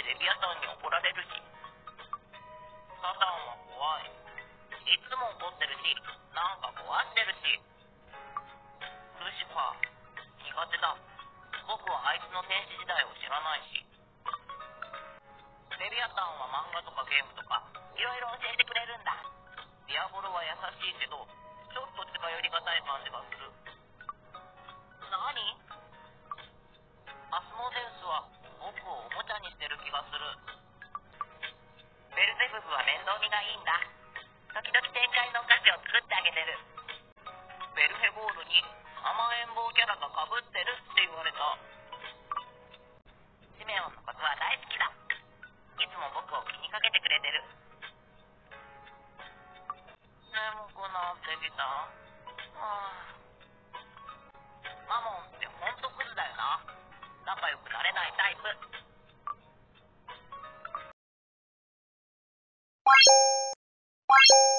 レビアさんに怒られるしサタンは怖い。いつも怒ってるしなんか壊してるし。ルシファー苦手だ。僕はあいつの天使時代を知らないし。レビアさんは漫画とかゲームとかいろいろ教えてくれる。部は面倒見がいいんだ。時々展開のお菓子を作ってあげてる。ベルヘゴールに甘えん坊キャラがかぶってるって言われた。シメオンのことは大好きだ。いつも僕を気にかけてくれてる。眠くなってきた。はあマモンってほんとクズだよな。仲良くなれないタイプ。you